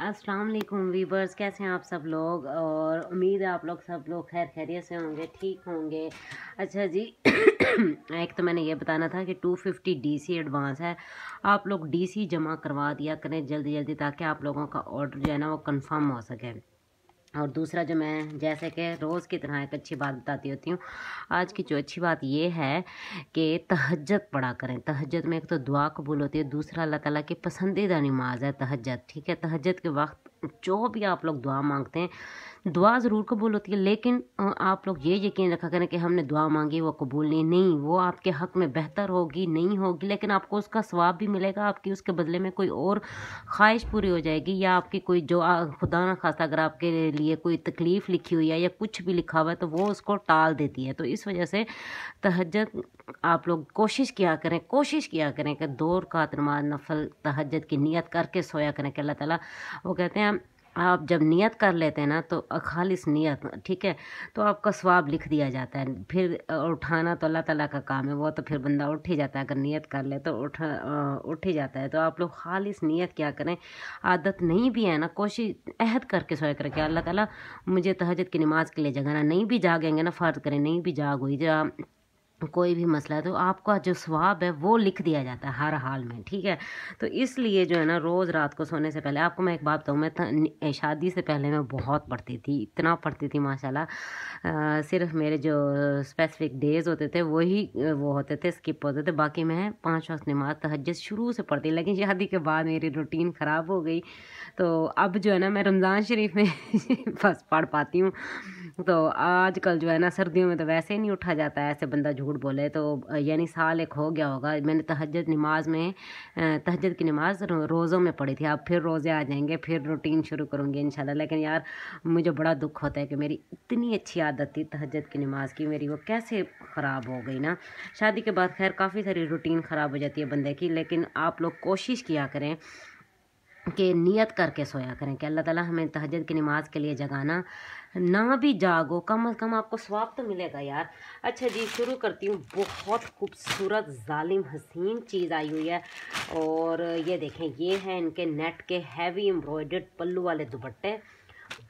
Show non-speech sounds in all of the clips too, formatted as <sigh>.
अस्सलाम वालेकुम वीवर्स कैसे हैं आप सब लोग? और उम्मीद है आप लोग सब लोग खैर खैरियत से होंगे, ठीक होंगे। अच्छा जी, <coughs> एक तो मैंने ये बताना था कि 250 डीसी एडवांस है। आप लोग डीसी जमा करवा दिया करें जल्दी जल्दी ताकि आप लोगों का ऑर्डर जो है ना वो कंफर्म हो सके। और दूसरा जो मैं जैसे कि रोज़ की तरह एक अच्छी बात बताती होती हूँ, आज की जो अच्छी बात ये है कि तहजत पढ़ा करें। तहजत में एक तो दुआ कबूल होती है, दूसरा अल्लाह ताला की पसंदीदा नमाज़ है तहजत ठीक है? तहजत के वक्त जो भी आप लोग दुआ मांगते हैं दुआ ज़रूर कबूल होती है, लेकिन आप लोग ये यकीन रखा करें कि हमने दुआ मांगी, वो कबूल नहीं नहीं, वो आपके हक़ में बेहतर होगी, नहीं होगी, लेकिन आपको उसका स्वाब भी मिलेगा, आपकी उसके बदले में कोई और ख्वाहिश पूरी हो जाएगी, या आपकी कोई जो खुदा न खासा अगर आपके लिए कोई तकलीफ़ लिखी हुई है, या कुछ भी लिखा हुआ है तो वो उसको टाल देती है। तो इस वजह से तहजद आप लोग कोशिश किया करें, कोशिश किया करें कि दो रकात नमाज़ नफल तहजद की नीयत करके सोया करें, कि अल्लाह ताला, वो कहते हैं आप जब नियत कर लेते हैं ना तो खालिश नियत, ठीक है? तो आपका स्वाब लिख दिया जाता है। फिर उठाना तो अल्लाह ताला का काम है, वो तो फिर बंदा उठ ही जाता है। अगर नियत कर ले तो उठ उठ ही जाता है। तो आप लोग खालिश नियत क्या करें? आदत नहीं भी है ना, कोशिश, अहद करके सोया करें कि अल्लाह ताला मुझे तहजद की नमाज़ के लिए जगाना, नहीं भी जागेंगे ना, फ़र्ज़ करें, नहीं भी जाग हुई जा कोई भी मसला है तो आपका जो स्वाब है, वो लिख दिया जाता है हर हाल में, ठीक है? तो इसलिए जो है ना, रोज़ रात को सोने से पहले, आपको मैं एक बात बताऊँ, मैं शादी से पहले मैं बहुत पढ़ती थी, इतना पढ़ती थी, माशाल्लाह। सिर्फ़ मेरे जो स्पेसिफिक डेज़ होते थे, वही, वो वो होते थे स्किप होते थे, बाकी मैं पाँच वक्त नमाज़ तहजद शुरू से पढ़ती लेकिन शादी के बाद मेरी रूटीन ख़राब हो गई। तो अब जो है ना, मैं रमज़ान शरीफ में <laughs> बस पढ़ पाती हूँ। तो आजकल जो है ना, सर्दियों में तो वैसे ही नहीं उठा जाता ऐसे बंदा झूठ बोले तो यानी साल एक हो गया होगा। मैंने तहजद नमाज़ में तहजद की नमाज़ रोज़ों में पढ़ी थी। अब फिर रोज़े आ जाएँगे, फिर रूटीन शुरू करूँगी इंशाल्लाह। लेकिन यार, मुझे बड़ा दुख होता है कि मेरी इतनी अच्छी आदत थी तहजद की नमाज़ की। मेरी वो कैसे ख़राब हो गई ना। शादी के बाद खैर काफ़ी सारी रूटीन ख़राब हो जाती है बंदे की, लेकिन आप लोग कोशिश किया करें कि नियत करके सोया करें कि अल्लाह ताला हमें तहजद की नमाज़ के लिए जगाना ना भी जागो, कम अज़ कम आपको स्वाब तो मिलेगा यार। अच्छा जी, शुरू करती हूँ। बहुत खूबसूरत ालिम हसीन चीज़ आई हुई है। और ये देखें, ये है इनके नेट के हैवी एम्ब्रॉयड पल्लू वाले दुपट्टे।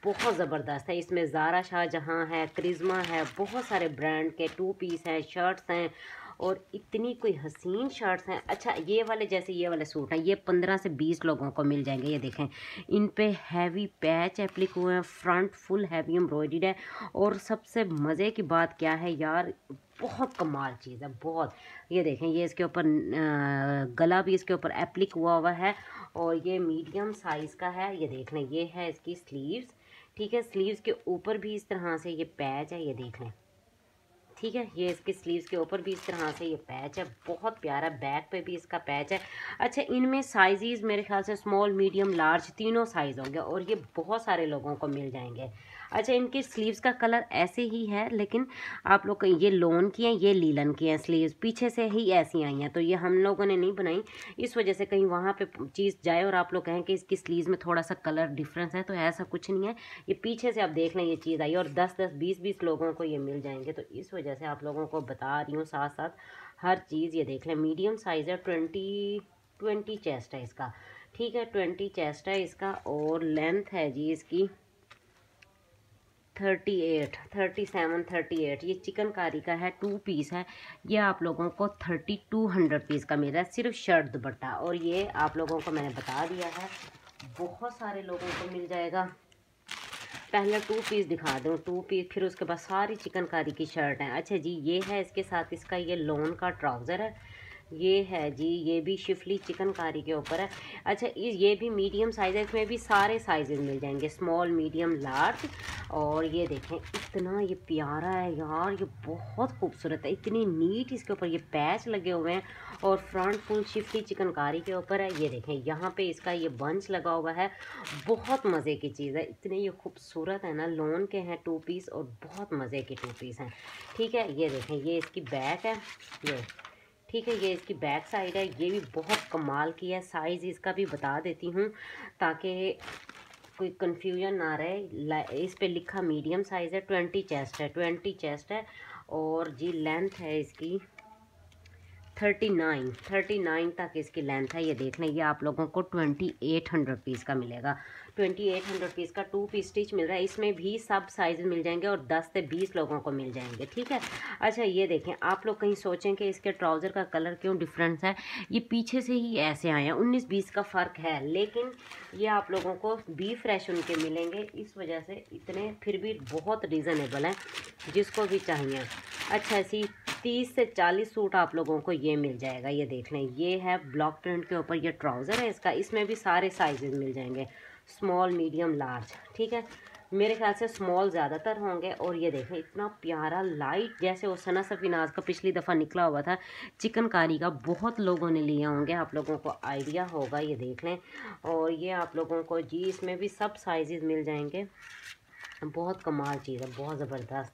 बहुत ज़बरदस्त है। इसमें ज़ारा शाहजहाँ है क्रिज्मा है, बहुत सारे ब्रांड के टू पीस हैं शर्ट्स हैं। और इतनी कोई हसीन शर्ट्स हैं। अच्छा ये वाले जैसे ये वाले सूट हैं, ये पंद्रह से बीस लोगों को मिल जाएँगे, ये देखें। इन पे हैवी पैच एप्लिक हुए हैं फ्रंट फुल हैवी एम्ब्रॉयड है। और सबसे मज़े की बात क्या है यार? बहुत कमाल चीज़ है, बहुत। ये देखें, ये इसके ऊपर गला भी इसके ऊपर एप्लिक हुआ हुआ है और ये मीडियम साइज़ का है। ये देख लें, ये है इसकी स्लीव्स ठीक है? स्लीव्स के ऊपर भी इस तरह से ये पैच है, ये देख लें। ठीक है? ये इसके स्लीव्स के ऊपर भी इस तरह से ये पैच है। बहुत प्यारा बैक पे भी इसका पैच है। अच्छा इनमें साइजेस मेरे ख्याल से स्मॉल मीडियम लार्ज तीनों साइज़ होंगे और ये बहुत सारे लोगों को मिल जाएँगे। अच्छा इनके स्लीव्स का कलर ऐसे ही है, लेकिन आप लोग ये लोन की हैं, ये लीलन की हैं स्लीव्स पीछे से ही ऐसी आई हैं तो ये हम लोगों ने नहीं बनाई। इस वजह से कहीं वहाँ पे चीज़ जाए और आप लोग कहें कि इसकी स्लीव्स में थोड़ा सा कलर डिफरेंस है तो ऐसा कुछ नहीं है। ये पीछे से आप देख लें, ये चीज़ आई और दस दस बीस बीस लोगों को ये मिल जाएँगे तो इस वजह से आप लोगों को बता रही हूँ साथ साथ हर चीज़, ये देख लें मीडियम साइज़ है ट्वेंटी ट्वेंटी चेस्ट है इसका, ठीक है ट्वेंटी चेस्ट है इसका और लेंथ है जी इसकी thirty eight thirty seven thirty eight ये चिकनकारी का है टू पीस है। ये आप लोगों को थर्टी टू हंड्रेड पीस का मिल रहा है, सिर्फ़ शर्ट दुपट्टा। और ये आप लोगों को मैंने बता दिया है, बहुत सारे लोगों को मिल जाएगा। पहले टू पीस दिखा दूँ टू पीस फिर उसके बाद सारी चिकनकारी की शर्ट है। अच्छा जी, ये है इसके साथ इसका ये लोन का ट्राउज़र है। ये है जी, ये भी शिफली चिकनकारी के ऊपर है। अच्छा ये भी मीडियम साइज़ है इसमें भी सारे साइजेस मिल जाएँगे, स्मॉल, मीडियम, लार्ज। और ये देखें, इतना ये प्यारा है यार, ये बहुत खूबसूरत है। इतनी नीट इसके ऊपर ये पैच लगे हुए हैं। और फ्रंट फुल शिफली चिकनकारी के ऊपर है। ये देखें, यहाँ पे इसका ये बंच लगा हुआ है। बहुत मज़े की चीज़ है। इतने ये खूबसूरत है ना, लोन के हैं टू पीस और बहुत मज़े के टू पीस हैं। ठीक है, ये देखें, ये इसकी बैक है। ये ठीक है, ये इसकी बैक साइड है, ये भी बहुत कमाल की है साइज़ इसका भी बता देती हूँ, ताकि कोई कन्फ्यूज़न ना रहे। इस पे लिखा मीडियम साइज़ है ट्वेंटी चेस्ट है ट्वेंटी चेस्ट है, और जी लेंथ है इसकी। थर्टी नाइन थर्टी नाइन तक इसकी लेंथ है, ये देख लें ये आप लोगों को ट्वेंटी एट हंड्रेड पीस का मिलेगा। ट्वेंटी एट हंड्रेड पीस का टू पीस स्टिच मिल रहा है, इसमें भी सब साइज़ मिल जाएँगे और दस से बीस लोगों को मिल जाएँगे, ठीक है? अच्छा ये देखें, आप लोग कहीं सोचें कि इसके ट्राउज़र का कलर क्यों डिफरेंस है? ये पीछे से ही ऐसे आए हैं, उन्नीस बीस का फ़र्क है, लेकिन ये आप लोगों को बी फ्रेश उनके मिलेंगे, इस वजह से इतने फिर भी बहुत रीज़नेबल हैं, जिसको भी चाहिए। अच्छा ऐसी तीस से चालीस सूट आप लोगों को ये मिल जाएगा, ये देख लें। ये है ब्लॉक प्रिंट के ऊपर, ये ट्राउज़र है इसका। इसमें भी सारे साइजेस मिल जाएँगे, स्मॉल, मीडियम, लार्ज, ठीक है? मेरे ख्याल से स्मॉल ज़्यादातर होंगे और ये देखें इतना प्यारा लाइट, जैसे वो सना सफ़ीनाज का पिछली दफ़ा निकला हुआ था, चिकनकारी का बहुत लोगों ने लिया होंगे। आप लोगों को आइडिया होगा, ये देख लें। और ये आप लोगों को जी, इसमें भी सब साइजेस मिल जाएँगे। बहुत कमाल चीज़ है, बहुत ज़बरदस्त।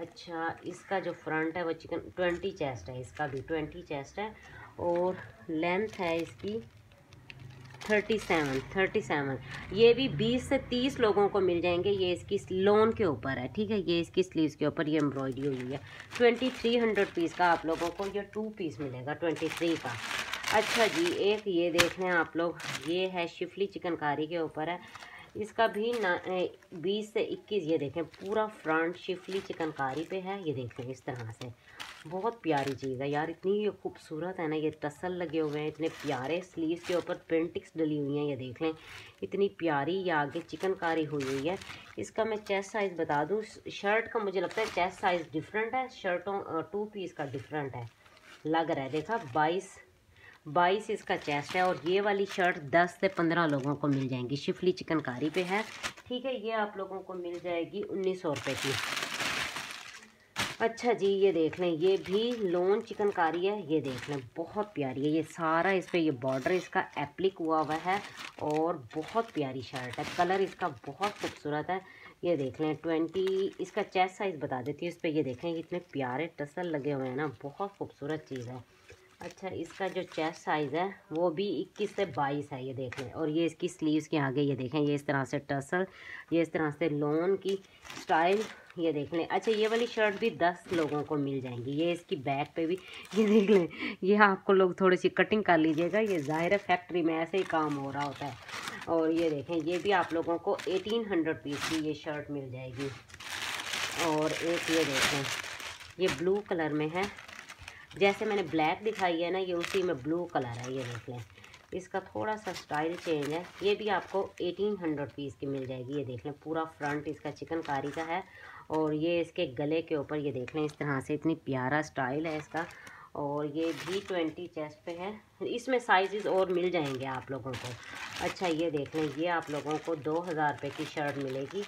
अच्छा इसका जो फ्रंट है वो चिकन ट्वेंटी चेस्ट है, इसका भी ट्वेंटी चेस्ट है और लेंथ है इसकी थर्टी सेवन थर्टी सेवन ये भी बीस से तीस लोगों को मिल जाएँगे, ये इसकी लोन के ऊपर है, ठीक है? ये इसकी स्लीव्स के ऊपर ये एम्ब्रॉयडरी हुई है। ट्वेंटी थ्री हंड्रेड पीस का आप लोगों को ये टू पीस मिलेगा ट्वेंटी थ्री का। अच्छा जी, एक ये देख लें आप लोग, ये है शिफली चिकनकारी के ऊपर है। इसका भी ना बीस से इक्कीस, ये देखें, पूरा फ्रंट शिफली चिकनकारी पे है, ये देख इस तरह से। बहुत प्यारी चीज़ है यार, इतनी ये खूबसूरत है ना, ये टसल लगे हुए हैं, इतने प्यारे स्लीव्स के ऊपर प्रिंटिक्स डली हुई हैं, ये देख लें। इतनी प्यारी ये आगे चिकनकारी हुई हुई है। इसका मैं चेस्ट साइज़ बता दूँ शर्ट का मुझे लगता है चेस्ट साइज़ डिफरेंट है शर्टों टू पीस का डिफरेंट है। लग रहा है, देखा, बाईस बाईस इसका चेस्ट है और ये वाली शर्ट दस से पंद्रह लोगों को मिल जाएँगी। शिफली चिकनकारी पे है। ठीक है, ये आप लोगों को मिल जाएगी उन्नीस सौ रुपये की। अच्छा जी, ये देख लें, ये भी लोन चिकनकारी है, ये देख लें, बहुत प्यारी है। ये सारा इस पर ये बॉर्डर इसका एप्लिक हुआ हुआ है और बहुत प्यारी शर्ट है। कलर इसका बहुत खूबसूरत है। ये देख लें, ट्वेंटी, इसका चेस्ट साइज़ बता देती हूँ, इस पर ये देखें इतने प्यारे टसल लगे हुए हैं ना, बहुत खूबसूरत चीज़ है। अच्छा इसका जो चेस्ट साइज़ है, वो भी 21 से 22 है, ये देख लें। और ये इसकी स्लीव्स के आगे, ये देखें, ये इस तरह से टसल ये इस तरह से लोन की स्टाइल ये देख लें। अच्छा ये वाली शर्ट भी दस लोगों को मिल जाएँगी। ये इसकी बैक पे भी, ये देख लें, ये आपको लोग थोड़ी सी कटिंग कर लीजिएगा। ये ज़ाहिर है फैक्ट्री में ऐसे ही काम हो रहा होता है। और ये देखें, ये भी आप लोगों को एटीन हंड्रेड पीस की ये शर्ट मिल जाएगी। और एक ये देखें, ये ब्लू कलर में है। जैसे मैंने ब्लैक दिखाई है ना, ये उसी में ब्लू कलर है, ये देख लें। इसका थोड़ा सा स्टाइल चेंज है। ये भी आपको एटीन हंड्रेड पीस की मिल जाएगी, ये देख लें। पूरा फ्रंट इसका चिकनकारी का है और ये इसके गले के ऊपर, ये देख लें, इस तरह से इतनी प्यारा स्टाइल है इसका और ये भी ट्वेंटी चेस्ट पे है। इसमें साइजेस और मिल जाएँगे आप लोगों को। अच्छा ये देख लें, ये आप लोगों को दो हज़ार रुपये की शर्ट मिलेगी।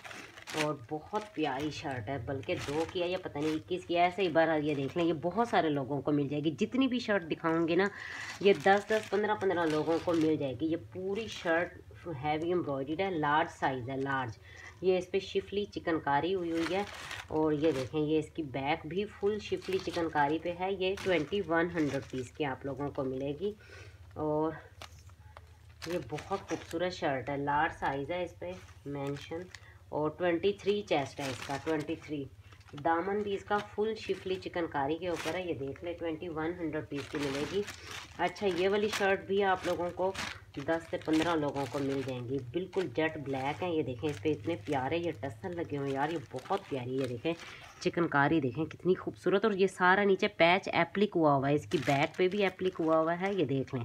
और बहुत प्यारी शर्ट है, बल्कि दो की है या पता नहीं इक्कीस की ऐसे ही बार ये देख लें, ये बहुत सारे लोगों को मिल जाएगी। जितनी भी शर्ट दिखाऊँगी ना, ये दस दस, पंद्रह पंद्रह लोगों को मिल जाएगी। ये पूरी शर्ट हैवी एम्ब्रॉयड है, लार्ज साइज़ है, लार्ज। ये इस पर शिफली चिकनकारी हुई हुई है, और ये देखें, ये इसकी बैक भी फुल शिफली चिकनकारी पे है। ये ट्वेंटी वन हंड्रेड पीस की आप लोगों को मिलेगी, और ये बहुत खूबसूरत शर्ट है, लार्ज साइज़ है इस पर मैंशन। और ट्वेंटी थ्री चेस्ट है इसका ट्वेंटी थ्री दामन भी इसका फुल शिफली चिकनकारी के ऊपर है, ये देख ले ट्वेंटी वन हंड्रेड पीस की मिलेगी. अच्छा ये वाली शर्ट भी आप लोगों को दस से पंद्रह लोगों को मिल जाएँगी. बिल्कुल जेट ब्लैक है, ये देखें, इस पर इतने प्यारे, ये टसल लगे हुए यार, ये बहुत प्यारी ये देखें. चिकनकारी देखें, कितनी खूबसूरत, और ये सारा नीचे पैच एप्लिक हुआ हुआ है, इसकी बैक पे भी एप्लिक हुआ हुआ है, ये देख लें.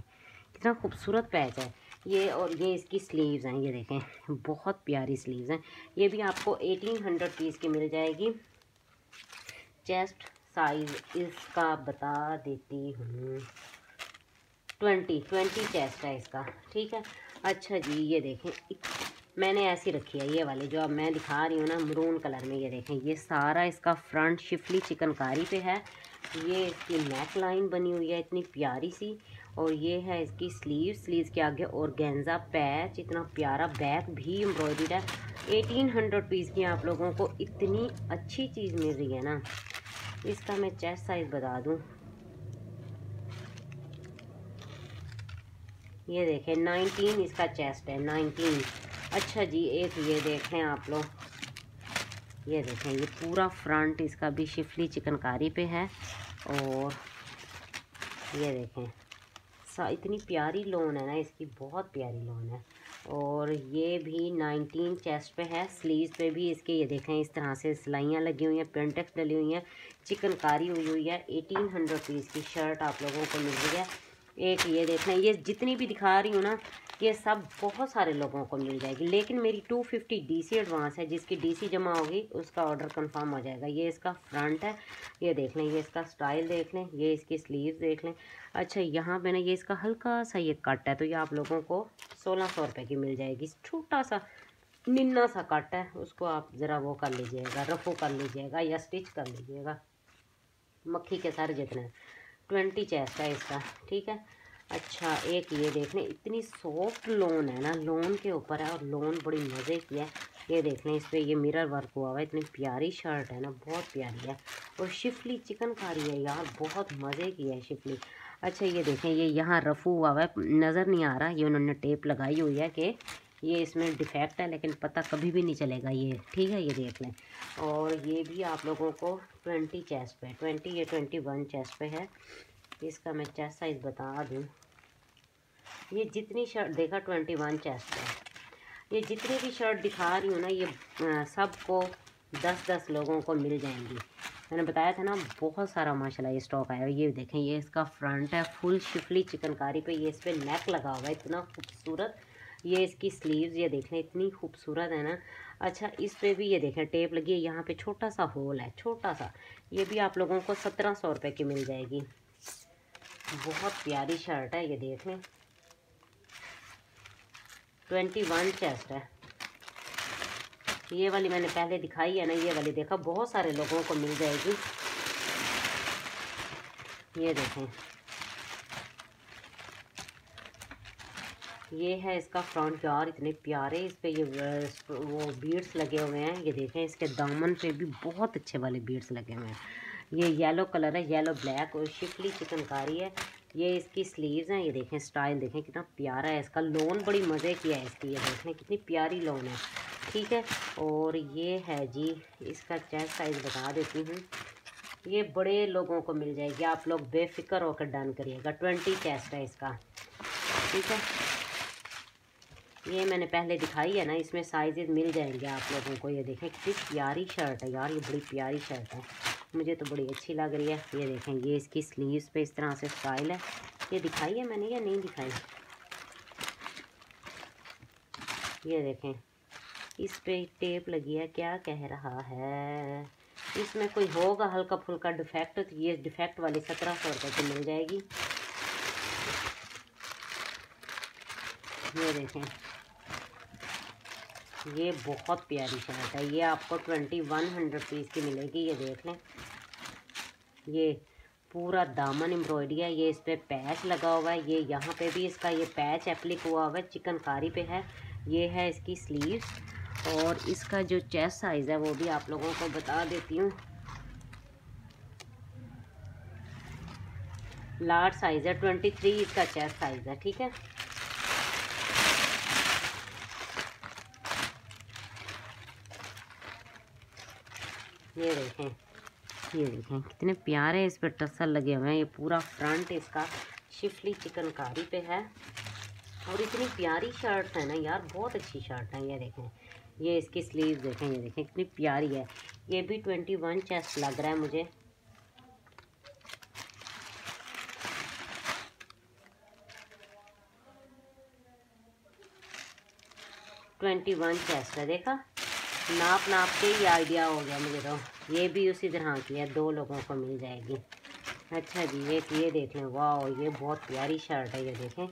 कितना खूबसूरत पैच है. ये और ये इसकी स्लीव्स हैं, ये देखें, बहुत प्यारी स्लीव्स हैं। ये भी आपको एटीन हंड्रेड पीस की मिल जाएगी। चेस्ट साइज़ इसका बता देती हूँ। ट्वेंटी ट्वेंटी चेस्ट है इसका, ठीक है? अच्छा जी, ये देखें मैंने ऐसी रखी है, ये वाली जो अब मैं दिखा रही हूँ ना मरून कलर में, ये देखें, ये सारा इसका फ्रंट शिफली चिकनकारी पे है। ये इसकी नेक लाइन बनी हुई है, इतनी प्यारी सी। और ये है इसकी स्लीव स्लीव के आगे और गेंजा पैच इतना प्यारा बैक भी एम्ब्रॉयड है। एटीन हंड्रेड पीस की आप लोगों को इतनी अच्छी चीज़ मिल रही है ना। इसका मैं चेस्ट साइज़ बता दूँ। ये देखें नाइनटीन इसका चेस्ट है नाइनटीन अच्छा जी, एक ये देखें आप लोग। ये देखें, ये पूरा फ्रंट इसका भी शिफली चिकनकारी पे है। और ये देखें। इतनी प्यारी लोन है ना, इसकी बहुत प्यारी लोन है। और ये भी नाइनटीन चेस्ट पे है स्लीव पे भी इसके, ये देखें इस तरह से सिलाइयाँ लगी हुई हैं प्रिंटेक्स डली हुई हैं, चिकनकारी हुई हुई है, एटीन हंड्रेड रुपीज़ की शर्ट आप लोगों को मिल रही है। एक ये देखना, ये जितनी भी दिखा रही हूँ ना, ये सब बहुत सारे लोगों को मिल जाएगी। लेकिन मेरी two fifty D C advance है, जिसकी डी सी जमा होगी, उसका ऑर्डर कंफर्म हो जाएगा। ये इसका फ्रंट है, ये देख लें, ये इसका स्टाइल देख लें, ये इसकी स्लीव देख लें। अच्छा यहाँ पे ना, ये इसका हल्का सा ये कट है तो ये आप लोगों को सोलह सौ रुपये की मिल जाएगी। छोटा सा, निन्ना सा कट है, उसको आप ज़रा वो कर लीजिएगा, रफू कर लीजिएगा या स्टिच कर लीजिएगा। मक्खी के सर जितने ट्वेंटी चेस्ट है इसका, ठीक है? अच्छा एक ये देख लें इतनी सॉफ्ट लोन है ना लोन के ऊपर है और लोन बड़ी मज़े की है। ये देख लें इस पर ये मिरर वर्क हुआ हुआ है, इतनी प्यारी शर्ट है ना, बहुत प्यारी है। और शिफली चिकनकारी है यार, बहुत मज़े की है शिफली अच्छा ये देखें, ये यहाँ रफू हुआ हुआ है, नज़र नहीं आ रहा, ये उन्होंने टेप लगाई हुई है कि ये इसमें डिफेक्ट है, लेकिन पता कभी भी नहीं चलेगा ये। ठीक है, ये देख लें। और ये भी आप लोगों को ट्वेंटी चेस्ट पे ट्वेंटी या ट्वेंटी वन चेस्ट पे है। इसका मैं चेस्ट साइज़ बता दूँ। ये जितनी शर्ट देखा ट्वेंटी वन चेस्ट पे। ये जितनी भी शर्ट दिखा रही हूँ ना, ये सबको दस दस लोगों को मिल जाएँगी। मैंने बताया था ना, बहुत सारा माशाल्लाह ये स्टॉक आया ये देखें, ये इसका फ्रंट है फुल शिफली चिकनकारी पे ये इस पर नेक लगा हुआ है, इतना खूबसूरत। ये इसकी स्लीव्स ये देख लें, इतनी खूबसूरत है ना। अच्छा इस पे भी ये देखें टेप लगी है, यहाँ पे छोटा सा होल है छोटा सा ये भी आप लोगों को सत्रह सौ रुपये की मिल जाएगी। बहुत प्यारी शर्ट है, ये देख लें। ट्वेंटी वन चेस्ट है। ये वाली मैंने पहले दिखाई है ना, ये वाली देखा, बहुत सारे लोगों को मिल जाएगी। ये देखें। ये है इसका फ्रंट यार, इतने प्यारे इस पे ये वो बीड्स लगे हुए हैं। ये देखें, इसके दामन पे भी बहुत अच्छे वाले बीड्स लगे हुए हैं। ये येलो कलर है येलो ब्लैक और शिफली चिकनकारी है। ये इसकी स्लीव्स हैं, ये देखें स्टाइल देखें कितना प्यारा है। इसका लोन बड़ी मज़े की है इसकी, ये देखें कितनी प्यारी लोन है। ठीक है, और ये है जी, इसका चेस्ट साइज़ बता देती हूँ। ये बड़े लोगों को मिल जाएगी, आप लोग बेफिक्र होकर डन करिएगा। ट्वेंटी चेस्ट है इसका। ठीक है ये मैंने पहले दिखाई है ना, इसमें साइजेस मिल जाएँगे आप लोगों को। ये देखें, कितनी प्यारी शर्ट है यार, ये बड़ी प्यारी शर्ट है। मुझे तो बड़ी अच्छी लग रही है। ये देखें, ये इसकी स्लीव्स पे इस तरह से स्टाइल है। ये दिखाई है मैंने या नहीं दिखाई? ये देखें, इस पे टेप लगी है, क्या कह रहा है? इसमें कोई होगा हल्का फुल्का डिफेक्ट तो ये डिफेक्ट वाली सत्रह सौ रुपये की मिल जाएगी। ये देखें ये बहुत प्यारी शर्ट है। ये आपको ट्वेंटी वन हंड्रेड पीस की मिलेगी, ये देख लें। ये पूरा दामन एम्ब्रॉयडरी है, ये इस पर पैच लगा हुआ है। ये यहाँ पे भी इसका ये पैच एप्लिक हुआ हुआ है चिकनकारी पे है। ये है इसकी स्लीव्स और इसका जो चेस्ट साइज़ है वो भी आप लोगों को बता देती हूँ। लार्ज साइज़ है ट्वेंटी थ्री इसका चेस्ट साइज़ है, ठीक है? ये देखें ये देखें। कितने प्यारे इस पर टसल लगे हुए हैं। ये पूरा फ्रंट इसका शिफली चिकनकारी पे है। और इतनी प्यारी शर्ट है ना यार, बहुत अच्छी शर्ट है। ये देखें, ये इसकी स्लीव देखें, ये देखें, कितनी प्यारी है। ये भी ट्वेंटी वन चेस्ट लग रहा है मुझे। ट्वेंटी वन चेस्ट है, देखा? नाप नाप के ही आइडिया हो गया मुझे तो। ये भी उसी तरह की है, दो लोगों को मिल जाएगी। अच्छा जी, एक ये देख लें। वाह ये बहुत प्यारी शर्ट है, ये देखें।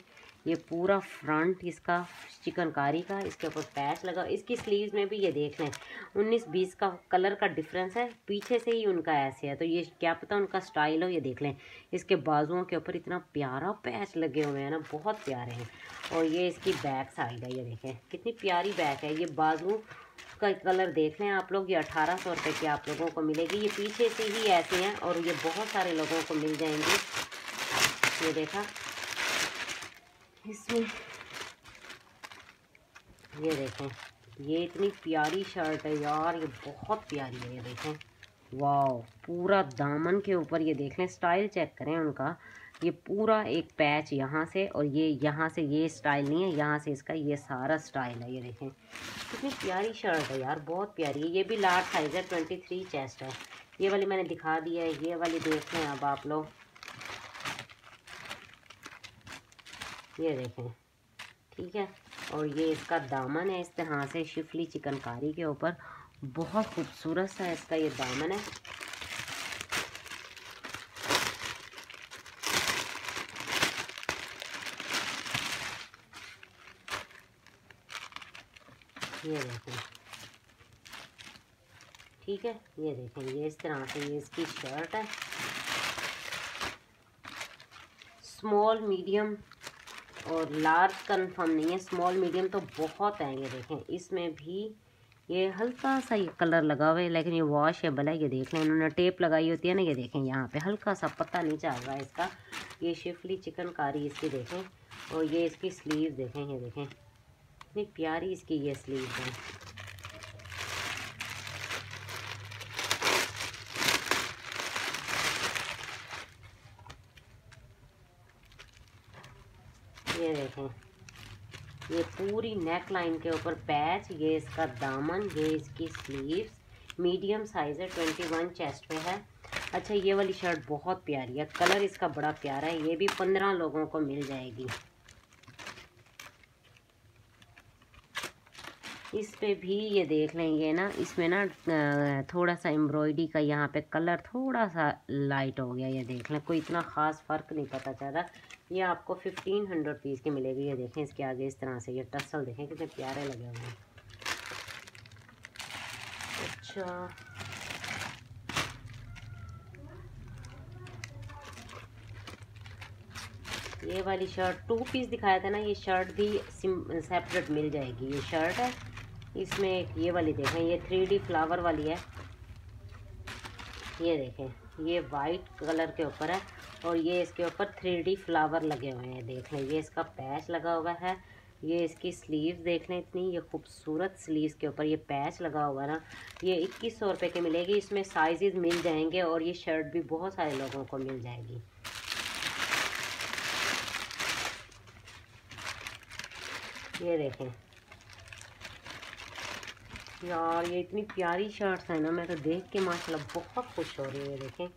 ये पूरा फ्रंट इसका, चिकनकारी का, इसके ऊपर पैच लगा। इसकी स्लीव्स में भी ये देख लें। उन्नीस बीस का कलर का डिफरेंस है। पीछे से ही उनका ऐसे है। तो ये क्या पता उनका स्टाइल हो, ये देख लें। इसके बाजुओं के ऊपर इतना प्यारा पैच लगे हुए हैं ना, बहुत प्यारे हैं। और ये इसकी बैक साइड है, ये देखें। कितनी प्यारी बैक है। ये बाजू का कलर देख लें आप लोग ये अठारह सौ रुपये की आप लोगों को मिलेगी। ये पीछे से ही ऐसे हैं और ये बहुत सारे लोगों को मिल जाएँगे। ये देखा। इसमें ये देखें। ये इतनी प्यारी शर्ट है यार ये बहुत प्यारी है ये देखें। वाह पूरा दामन के ऊपर ये देख लें स्टाइल चेक करें उनका। ये पूरा एक पैच यहाँ से और ये यहाँ से ये स्टाइल नहीं है, यहाँ से इसका ये सारा स्टाइल है, ये देखें। कितनी प्यारी शर्ट है यार, बहुत प्यारी है। ये भी लार्ज साइज़ है ट्वेंटी थ्री चेस्ट है। ये वाली मैंने दिखा दी है, ये वाली देख लें अब आप लोग। ये देखें, ठीक है? और ये इसका दामन है, इस तरह से शिफली चिकनकारी के ऊपर। बहुत खूबसूरत सा इसका ये दामन है। ये देखें। ठीक है, ये देखें, ये इस तरह से ये इसकी शर्ट है। स्मॉल मीडियम और लार्ज कन्फर्म नहीं है। स्मॉल मीडियम तो बहुत है, ये देखें। इसमें भी ये हल्का सा ये कलर लगा हुआ है, लेकिन ये वॉशेबल है। ये देख लें टेप लगाई होती है ना, ये देखें, यहाँ पे हल्का सा पता नहीं चल रहा है इसका। ये शिफली चिकनकारी इसकी देखें, और ये इसकी स्लीव देखें, ये देखें। इतनी प्यारी इसकी ये स्लीव है। ये देखें, ये पूरी नेक लाइन के ऊपर पैच ये इसका दामन, ये इसकी स्लीव्स मीडियम साइज़ है ट्वेंटी वन चेस्ट पे है। अच्छा ये वाली शर्ट बहुत प्यारी है कलर इसका बड़ा प्यारा है, ये भी पंद्रह लोगों को मिल जाएगी। इस पे भी ये देख लेंगे ना, इसमें ना थोड़ा सा एम्ब्रॉयडरी का यहाँ पे कलर थोड़ा सा लाइट हो गया, ये देख लें। कोई इतना ख़ास फ़र्क नहीं पता चल रहा। ये आपको फिफ्टीन हंड्रेड पीस की मिलेगी, ये देखें इसके आगे इस तरह से, ये टसल देखें कितने प्यारे लगे हुए हैं। अच्छा। ये वाली शर्ट टू पीस दिखाया था ना, ये शर्ट भी सेपरेट मिल जाएगी, ये शर्ट है। इसमें एक ये वाली देखें, ये थ्री डी फ्लावर वाली है। ये देखें, ये वाइट कलर के ऊपर है और ये इसके ऊपर थ्री डी फ्लावर लगे हुए हैं, देख। लें ये इसका पैच लगा हुआ है, ये इसकी स्लीव्स देख लें इतनी, ये खूबसूरत स्लीव्स के ऊपर ये पैच लगा हुआ है ना। ये इक्कीस सौ रुपये की मिलेगी, इसमें साइजेस मिल जाएँगे और ये शर्ट भी बहुत सारे लोगों को मिल जाएगी। ये देखें यार, ये इतनी प्यारी शर्ट्स है ना, मैं तो देख के माशाल्लाह बहुत खुश हो रही है देखें।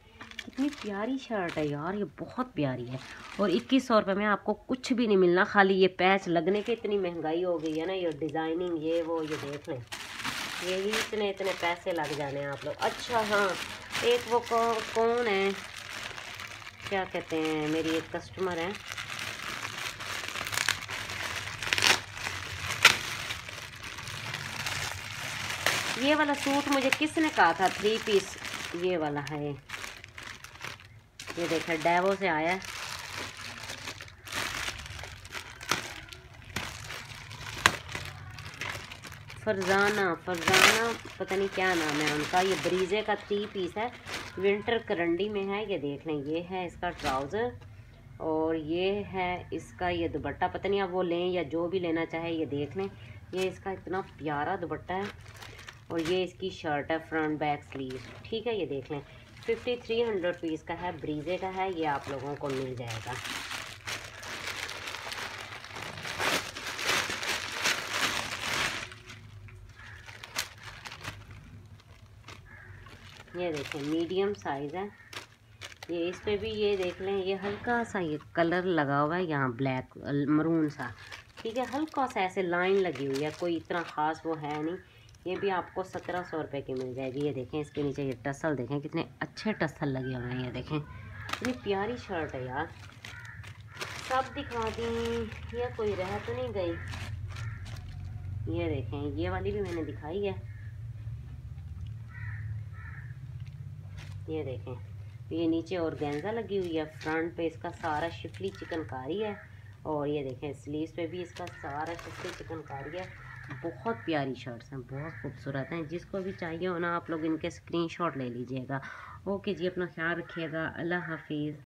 कितनी प्यारी शर्ट है यार, ये बहुत प्यारी है। और इक्कीस सौ रुपये में आपको कुछ भी नहीं मिलना, खाली ये पैच लगने के इतनी महँगाई हो गई है ना, ये डिज़ाइनिंग ये वो, ये देख लें। यही इतने इतने पैसे लग जाने हैं आप लोग। अच्छा हाँ एक वो कौन है? क्या कहते हैं, मेरी एक कस्टमर है। ये वाला सूट मुझे किसने कहा था? थ्री पीस ये वाला है। ये देखे डेवो से आया। है फरजाना फरजाना, पता नहीं क्या नाम है उनका। ये ब्रीजे का थ्री पीस है। विंटर करंडी में है, ये देख लें। ये है इसका ट्राउज़र और ये है इसका ये दुपट्टा। पता नहीं आप वो लें या जो भी लेना चाहे, ये देख लें। ये इसका इतना प्यारा दुपट्टा है। और ये इसकी शर्ट है फ्रंट बैक स्लीव ठीक है, ये देख लें। फिफ्टी थ्री हंड्रेड पीस का है ब्रीजे का है, ये आप लोगों को मिल जाएगा। ये देखें मीडियम साइज़ है। ये इस पे भी ये देख लें, ये हल्का सा ये कलर लगा हुआ है, यहाँ ब्लैक मरून सा। ठीक है, हल्का सा ऐसे लाइन लगी हुई है, कोई इतना ख़ास वो है नहीं। ये भी आपको सत्रह सौ रुपये की मिल जाएगी। ये देखें, इसके नीचे ये टसल देखें, कितने अच्छे टसल लगे हुए हैं ये देखें। इतनी प्यारी शर्ट है यार। सब दिखा दी, ये कोई रह तो नहीं गई। ये देखें, ये वाली भी मैंने दिखाई है। ये देखें, ये नीचे और गेंजा लगी हुई है। फ्रंट पे इसका सारा शिफली चिकनकारी है। और ये देखें, स्लीव्स पे भी इसका सारा शिफली चिकनकारी है। बहुत प्यारी शर्ट्स हैं, बहुत खूबसूरत हैं। जिसको भी चाहिए हो ना, आप लोग इनके स्क्रीनशॉट ले लीजिएगा। ओके जी, अपना ख्याल रखिएगा। अल्लाह हाफिज़।